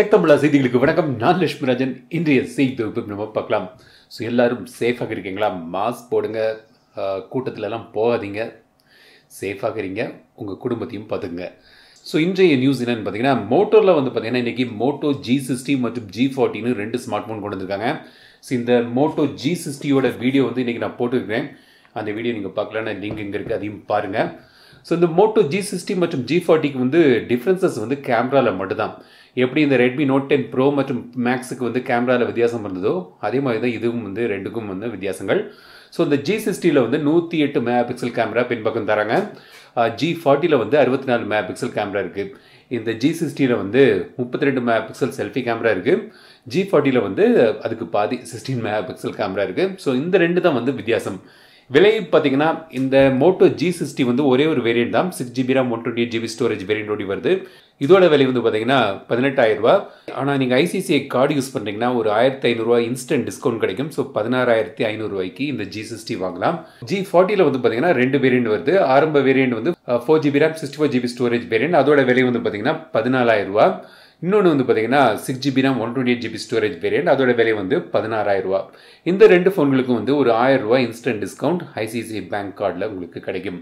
Tech தமிழா செய்திகளுக்கு வணக்கம். நான் லட்சுமிராஜன் இன்றைய செய்தி தொகுப்பு நம்ம பார்க்கலாம். ஸோ எல்லாரும் சேஃபாக இருக்கீங்களா? மாஸ்க் போடுங்க. கூட்டத்திலலாம் கூட்டத்துலலாம் போகாதீங்க. சேஃபாக இருங்க உங்கள் குடும்பத்தையும் பார்த்துங்க ஸோ இன்றைய நியூஸ் என்னென்னு பார்த்தீங்கன்னா மோட்டோரில் வந்து பார்த்தீங்கன்னா இன்றைக்கி மோட்டோ ஜி சிக்ஸ்டி மற்றும் ஜி ஃபார்ட்டின்னு ரெண்டு ஸ்மார்ட் ஃபோன் கொண்டு வந்திருக்காங்க. ஸோ இந்த மோட்டோ ஜி சிக்ஸ்டியோட வீடியோ வந்து இன்றைக்கி நான் போட்டுருக்கேன் அந்த வீடியோ நீங்கள் பார்க்கலன்னா லிங்க் இங்கே இருக்குது அதையும் பாருங்கள் ஸோ இந்த மோட்டோ ஜி சிக்ஸ்டி மற்றும் ஜி ஃபார்ட்டிக்கு வந்து டிஃப்ரென்சஸ் வந்து கேமராவில் மட்டும்தான். எப்படி இந்த ரெட்மி நோட் டென் ப்ரோ மற்றும் மேக்ஸுக்கு வந்து கேமராவில் வித்தியாசம் இருந்ததோ அதே மாதிரி தான் இதுவும் வந்து ரெண்டுக்கும் வந்து வித்தியாசங்கள். ஸோ இந்த ஜி சிக்ஸ்டியில் வந்து நூற்றி எட்டு மெகா பிக்சல் கேமரா பின்பக்கம் தராங்க. ஜி ஃபார்ட்டியில் வந்து அறுபத்தி நாலு மெகா பிக்சல் கேமரா இருக்குது இந்த ஜி சிக்ஸ்டியில் வந்து முப்பத்தி ரெண்டு மெகா பிக்சல் செல்ஃபி கேமரா இருக்குது ஜி ஃபார்ட்டியில் வந்து அதுக்கு பாதி சிக்ஸ்டீன் மெகா பிக்சல் கேமரா இருக்குது ஸோ இந்த ரெண்டு தான் வந்து வித்தியாசம். விலை பார்த்தீங்கன்னா இந்த மோட்டோ ஜி சிக்ஸ்டி வந்து ஒரே ஒரு வேரியன்ட் தான். Six GB RAM one twenty GB storage variant ஓடி வருது. இதோட விலை வந்து பார்த்தீங்கன்னா பதினெட்டாயிரம் ரூபா ஆனால் நீங்கள் ஐசிசிஐ கார்டு யூஸ் பண்ணுறீங்கன்னா ஒரு ஆயிரத்தி ஐநூறுரூவா இன்ஸ்டன்ட் டிஸ்கவுண்ட் கிடைக்கும். ஸோ பதினாறாயிரத்தி ஐநூறுரூவாய்க்கு இந்த ஜி சிக்ஸ்டி வாங்கலாம். ஜி ஃபார்ட்டியில் வந்து பார்த்தீங்கன்னா ரெண்டு வேரியன்ட் வருது. ஆரம்ப வேரியன்ட் வந்து four GB RAM sixty four GB storage variant அதோட விலை வந்து பார்த்தீங்கன்னா பதினாலாயிரம் ரூபா இன்னொன்று வந்து பார்த்தீங்கன்னா six GB RAM one twenty eight GB storage variant அதோட விலை வந்து பதினாறாயிரரூவா இந்த ரெண்டு ஃபோன்களுக்கும் வந்து ஒரு ஆயிரம் இன்ஸ்டன்ட் டிஸ்கவுண்ட் ஐசிஐசிஐ பேங்க் கார்டில் உங்களுக்கு கிடைக்கும்.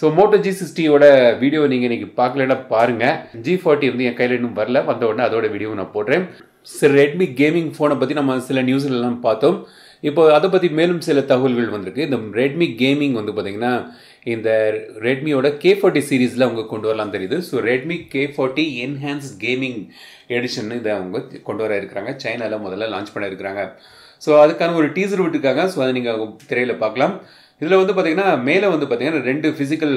ஸோ மோட்டோ ஜி சிக்ஸ்டியோட வீடியோ நீங்கள் இன்றைக்கி பார்க்கலன்னா பாருங்கள் ஜி ஃபார்ட்டி வந்து என் கையில் இன்னும் வரல. வந்த உடனே அதோட வீடியோ நான் போடுறேன். சரி ரெட்மி கேமிங் ஃபோனை பற்றி நம்ம சில நியூஸ்லாம் பார்த்தோம். இப்போ அதை பற்றி மேலும் சில தகவல்கள் வந்திருக்கு. இந்த ரெட்மி கேமிங் வந்து பார்த்தீங்கன்னா இந்த ரெட்மியோட கே ஃபார்ட்டி சீரீஸில் அவங்க கொண்டு வரலாம் தெரியுது. So Redmi K forty enhanced gaming edition இதை அவங்க கொண்டு வர இருக்கிறாங்க. சைனாவில் முதல்ல லான்ச் பண்ண இருக்கிறாங்க. ஸோ அதுக்கான ஒரு டீசர் விட்டுருக்காங்க. ஸோ அதை நீங்கள் திரையில் பார்க்கலாம். இதில் வந்து பார்த்தீங்கன்னா மேலே வந்து பார்த்தீங்கன்னா ரெண்டு ஃபிசிக்கல்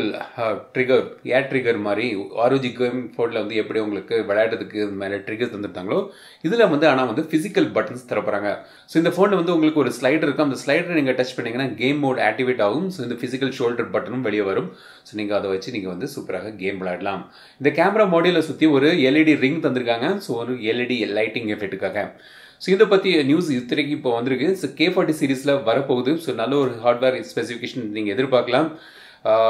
ட்ரிகர் ஏர் ட்ரிகர் மாதிரி ஆரோஜி கேம் ஃபோனில் வந்து எப்படி உங்களுக்கு விளையாடுறதுக்கு மேலே ட்ரிகர் தந்துருந்தாங்களோ இதில் வந்து ஆனால் வந்து ஃபிசிக்கல் பட்டன்ஸ் தரப்போகிறாங்க ஸோ இந்த ஃபோனில் வந்து உங்களுக்கு ஒரு ஸ்லைடர் இருக்கும் அந்த ஸ்லைடரை நீங்கள் டச் பண்ணிங்கன்னா கேம் மோட் ஆக்டிவேட் ஆகும். ஸோ இந்த ஃபிசிக்கல் ஷோல்டர் பட்டனும் வெளியே வரும். ஸோ நீங்கள் அதை வச்சு நீங்கள் வந்து சூப்பராக கேம் விளையாடலாம். இந்த கேமரா மாடியில் சுற்றி ஒரு எல்இடி ரிங் தந்திருக்காங்க. ஸோ ஒரு எல்இடி லைட்டிங் எஃபெக்ட்டுக்காக ஸோ இதை பற்றி நியூஸ் இத்தனைக்கு இப்போ வந்திருக்கு. ஸோ கே ஃபார்ட்டி சீரீஸில் வரப்போகுது. ஸோ நல்ல ஒரு ஹார்ட்வேர் ஸ்பெசிஃபிகேஷன் நீங்கள் எதிர்பார்க்கலாம்.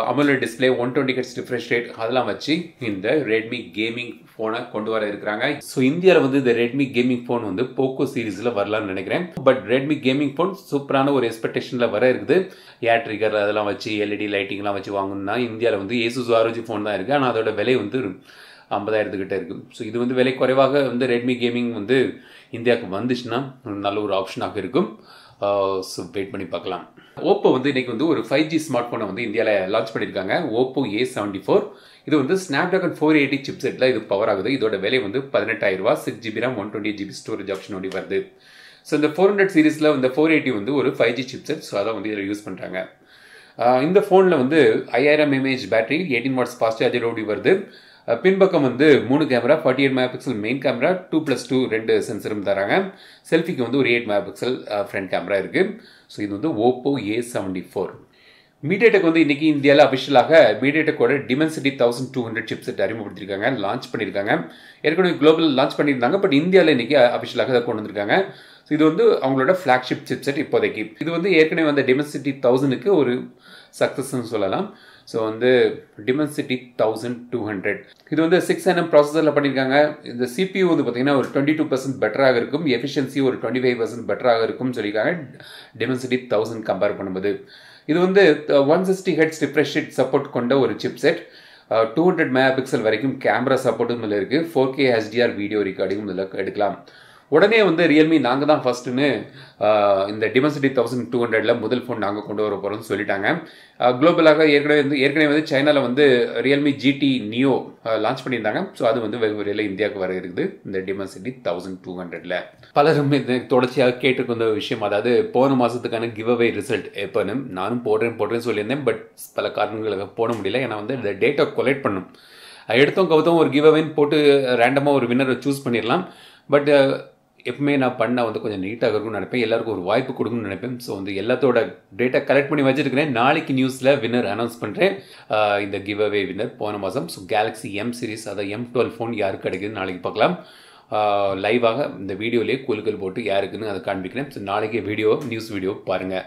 AMOLED display one twenty hertz refresh rate அதெல்லாம் வச்சு இந்த ரெட்மி கேமிங் ஃபோனை கொண்டு வர இருக்கிறாங்க. ஸோ இந்தியாவில் வந்து இந்த ரெட்மி கேமிங் ஃபோன் வந்து போக்கோ சீரீஸில் வரலாம்னு நினைக்கிறேன். பட் ரெட்மி கேமிங் ஃபோன் சூப்பரான ஒரு எக்ஸ்பெக்டேஷனில் வர இருக்குது. ஏர் ட்ரிகர் அதெல்லாம் வச்சு எல்இடி லைட்டிங்லாம் வச்சு வாங்கணும்னா இந்தியாவில் வந்து ஏசுஸ் ஆரோஜி ஃபோன் தான் இருக்குது ஆனால் அதோட விலை வந்து ஐம்பதாயிரத்துக்கிட்ட இருக்குது ஸோ இது வந்து விலை குறைவாக வந்து ரெட்மி கேமிங் வந்து இந்தியாவுக்கு வந்துச்சுன்னா நல்ல ஒரு ஆப்ஷனாக இருக்கும். ஸோ வெயிட் பண்ணி பார்க்கலாம். ஓப்போ வந்து இன்றைக்கி வந்து ஒரு ஃபைவ் ஜி ஸ்மார்ட் ஃபோனை வந்து இந்தியாவில் லான்ச் பண்ணியிருக்காங்க. ஓப்போ ஏ செவன்டி ஃபோர் இது வந்து ஸ்னாப்டிராகன் ஃபோர் எயிட்டி சிப் செட்டில் இது பவர் ஆகுது. இதோட விலை வந்து பதினெட்டாயிரம் ரூபா six GB RAM one twenty GB storage option ஓடி வருது. ஸோ இந்த ஃபோர் ஹண்ட்ரட் சீரிஸில் இந்த ஃபோர் எயிட்டி வந்து ஒரு five G chip set so அதை வந்து இதில் யூஸ் பண்ணுறாங்க இந்த ஃபோனில் வந்து ஐயாயிரம் mAh battery eighteen watts fast charger ஓடி வருது. பின்பக்கம் வந்து மூணு camera forty eight mega pixel main camera two plus two ரெண்டு சென்சரும் தராங்க செல்ஃபிக்கு வந்து ஒரு eight mega pixel front camera இருக்குது ஸோ இது வந்து Oppo A seventy four MediaTek வந்து இன்றைக்கி இந்தியாவில் அபிஷியலாக மீடியாடெக்கோட Dimensity thousand two hundred chipset அறிமுகப்படுத்திருக்காங்க launch பண்ணியிருக்காங்க ஏற்கனவே குளோபல் லான்ச் பண்ணியிருந்தாங்க பட் இந்தியாவில் இன்றைக்கி அஃபிஷியலாக அதை கொண்டு வந்திருக்காங்க. ஸோ இது வந்து அவங்களோட ஃப்ளாக்ஷிப் சிப்செட் இப்போதைக்கு. இது வந்து ஏற்கனவே வந்த டிமென்சிட்டி தௌசண்ட்க்கு ஒரு சக்ஸஸ்ன்னு சொல்லலாம். ஸோ வந்து டிமென்சிட்டி தௌசண்ட் டூ ஹண்ட்ரட் இது வந்து சிக்ஸ் என்எம் ப்ராசஸரில் பண்ணியிருக்காங்க இந்த சிபியூ வந்து பார்த்தீங்கன்னா ஒரு டுவெண்ட்டி டூ பர்சன்ட் பெட்டராக இருக்கும். எஃபிஷியன்சி ஒரு டுவெண்ட்டி ஃபைவ் பர்சன்ட் பெட்டராக இருக்கும்னு சொல்லியிருக்காங்க. டிமென்சிட்டி தௌசண்ட் கம்பேர் பண்ணும்போது. இது வந்து one sixty hertz refresh support கொண்ட ஒரு chip set two hundred mega pixel வரைக்கும் கேமரா சப்போர்ட்டும் இதில் இருக்குது ஃபோர் கே ஹெச்டிஆர் வீடியோ ரெக்கார்டிங்கும் இதில் எடுக்கலாம். உடனே வந்து ரியல்மி நாங்கள் தான் ஃபஸ்ட்டுன்னு இந்த டிமென்சிட்டி தௌசண்ட் டூ ஹண்ட்ரடில் முதல் ஃபோன் நாங்கள் கொண்டு வர போகிறோம்னு சொல்லிட்டாங்க. குளோபலாக ஏற்கனவே வந்து ஏற்கனவே வந்து சைனாவில் வந்து ரியல்மி ஜிடி நியோ லான்ச் பண்ணியிருந்தாங்க. ஸோ அது வந்து வெகு விரைவில் இந்தியாவுக்கு வர இருக்குது இந்த டிமென்சிட்டி தௌசண்ட் டூ ஹண்ட்ரட்ல பலரும் இது தொடர்ச்சியாக கேட்டுக்கொண்ட விஷயம் அதாவது போன மாதத்துக்கான கிவ் அவே ரிசல்ட் எப்போன்னு நானும் போடுறேன் போடுறேன்னு சொல்லியிருந்தேன் பட் பல காரணங்களுக்கு போட முடியல. ஏன்னா வந்து இந்த டேட்டா கொலெக்ட் பண்ணும். எடுத்தோம் கவுத்தோம் ஒரு கிவ் அவேன்னு போட்டு ரேண்டமாக ஒரு வின்னரை சூஸ் பண்ணிடலாம். பட் எப்பவுமே நான் பண்ணால் வந்து கொஞ்சம் நீட்டாக இருக்கும்னு நினைப்பேன். எல்லாருக்கும் ஒரு வாய்ப்பு கொடுக்கணும்னு நினைப்பேன். ஸோ வந்து எல்லாத்தோட டேட்டா கலெக்ட் பண்ணி வச்சிருக்கிறேன். நாளைக்கு நியூஸில் வின்னர் அனௌன்ஸ் பண்ணுறேன் இந்த கிவ் அவே வின்னர் போன மாதம் ஸோ கேலக்ஸி எம் சீரிஸ் அதை எம் டுவெல் ஃபோன் யாருக்கு கிடைக்குதுன்னு நாளைக்கு பார்க்கலாம். லைவாக இந்த வீடியோலேயே குலுக்கல் போட்டு யாருக்குன்னு அதை காண்பிக்கிறேன். ஸோ நாளைக்கு வீடியோ நியூஸ் வீடியோ பாருங்கள்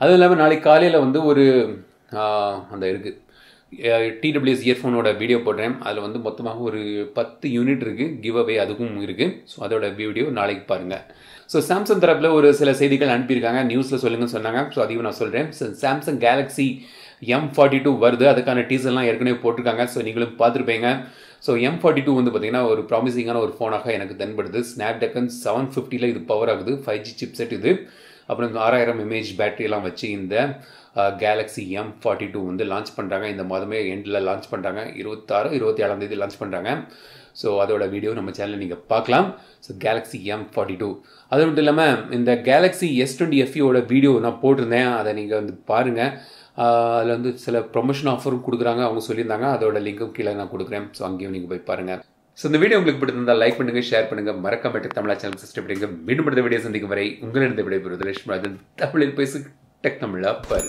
அதுவும் இல்லாமல் நாளைக்கு காலையில் வந்து ஒரு அந்த இருக்குது டிடபிள்யூஎஸ் இயர்ஃபோனோட வீடியோ போடுறேன். அதில் வந்து மொத்தமாக ஒரு பத்து யூனிட் இருக்குது கிவ் அவே அதுக்கும் இருக்குது ஸோ அதோட வீடியோ நாளைக்கு பாருங்கள் ஸோ சாம்சங் தரப்பில் ஒரு சில செய்திகள் அனுப்பியிருக்காங்க. நியூஸில் சொல்லுங்கன்னு சொன்னாங்க. ஸோ அதையும் நான் சொல்கிறேன் Samsung Galaxy M forty two வருது. அதுக்கான டீசர்லாம் ஏற்கனவே போட்டிருக்காங்க. ஸோ நீங்களும் பார்த்துருப்பீங்க. ஸோ எம் ஃபார்ட்டி டூ வந்து பார்த்திங்கன்னா ஒரு ப்ராமிசிங்கான ஒரு ஃபோனாக எனக்கு தென்படுது. ஸ்னாப் டெக்கன் செவன் ஃபிஃப்டியில் இது பவர் ஆகுது. ஃபைவ் ஜி சிப்செட் இது. அப்புறம் இந்த ஆறாயிரம் எம்ஏஹெச் பேட்டரியெல்லாம் வச்சு இந்த கேலக்ஸி எம் ஃபார்ட்டி டூ வந்து லான்ச் பண்ணுறாங்க இந்த மாதமே எண்டில் லான்ச் பண்ணுறாங்க இருபத்தாறு இருபத்தி ஏழாம் தேதி லான்ச் பண்ணுறாங்க ஸோ அதோட வீடியோ நம்ம சேனலில் நீங்கள் பார்க்கலாம். So Galaxy M forty two அது மட்டும் இல்லாமல் இந்த கேலக்ஸி எஸ் டுவெண்ட்டி எஃப்இயோட வீடியோ நான் போட்டிருந்தேன். அதை நீங்கள் வந்து பாருங்கள் அதில் வந்து சில ப்ரொமோஷன் ஆஃபரும் கொடுக்குறாங்க. அவங்க சொல்லியிருந்தாங்க. அதோட லிங்க்கும் கீழே நான் கொடுக்குறேன். ஸோ அங்கேயும் நீங்கள் போய் பாருங்கள் ஸோ இந்த வீடியோ உங்களுக்கு பிடிச்சிருந்தால் லைக் பண்ணுங்க ஷேர் பண்ணுங்க. மறக்காம தமிழா சேனல் சிஸ்டம் பண்ணுங்க. மீண்டும் அடுத்த வீடியோ சந்திக்கும் வரை உங்களிடம் விடைபெறுவது லட்சுமி. தமிழில் பேசு டெக் தமிழா பாரு